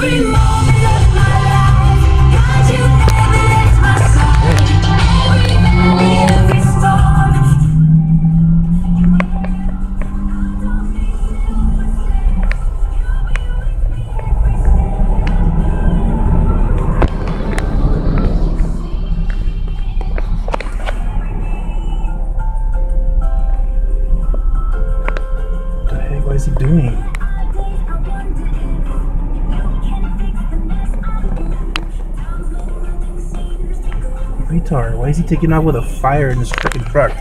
What is he doing? Retard. Why is he taking off with a fire in his freaking truck?